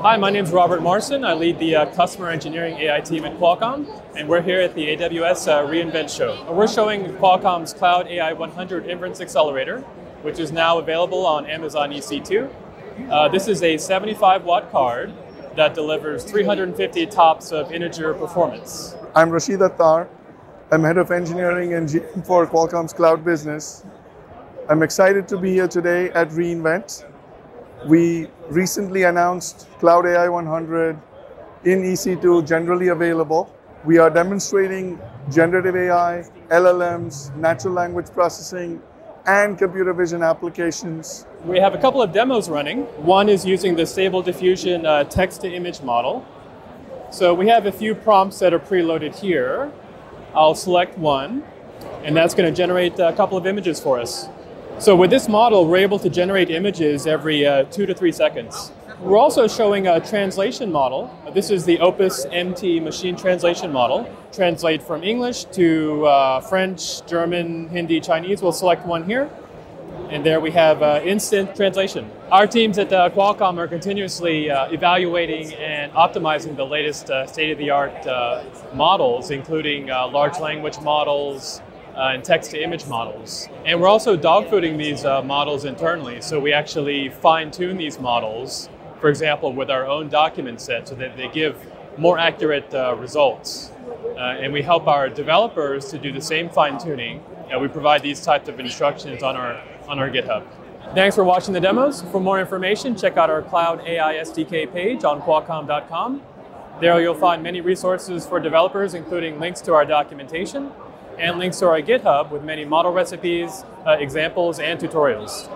Hi, my name is Robert Morrison. I lead the uh, customer engineering AI team at Qualcomm, and we're here at the AWS uh, reInvent show. We're showing Qualcomm's Cloud AI 100 Inference Accelerator, which is now available on Amazon EC2. Uh, this is a 75 watt card that delivers 350 TOPS of integer performance. I'm Rashid Attar. I'm head of engineering and GM for Qualcomm's cloud business. I'm excited to be here today at reInvent. We recently announced Cloud AI 100 in EC2 generally available. We are demonstrating generative AI, LLMs, natural language processing, and computer vision applications. We have a couple of demos running. One is using the Stable Diffusion uh, text to image model. So we have a few prompts that are preloaded here. I'll select one, and that's going to generate a couple of images for us. So with this model, we're able to generate images every uh, two to three seconds. We're also showing a translation model. This is the Opus MT machine translation model. Translate from English to uh, French, German, Hindi, Chinese. We'll select one here. And there we have uh, instant translation. Our teams at uh, Qualcomm are continuously uh, evaluating and optimizing the latest uh, state-of-the-art uh, models, including uh, large language models, uh, and text to image models. And we're also dogfooding these uh, models internally. So we actually fine tune these models, for example, with our own document set so that they give more accurate uh, results. Uh, and we help our developers to do the same fine tuning. And we provide these types of instructions on our, on our GitHub. Thanks for watching the demos. For more information, check out our Cloud AI SDK page on Qualcomm.com. There you'll find many resources for developers, including links to our documentation and links to our GitHub with many model recipes, uh, examples, and tutorials.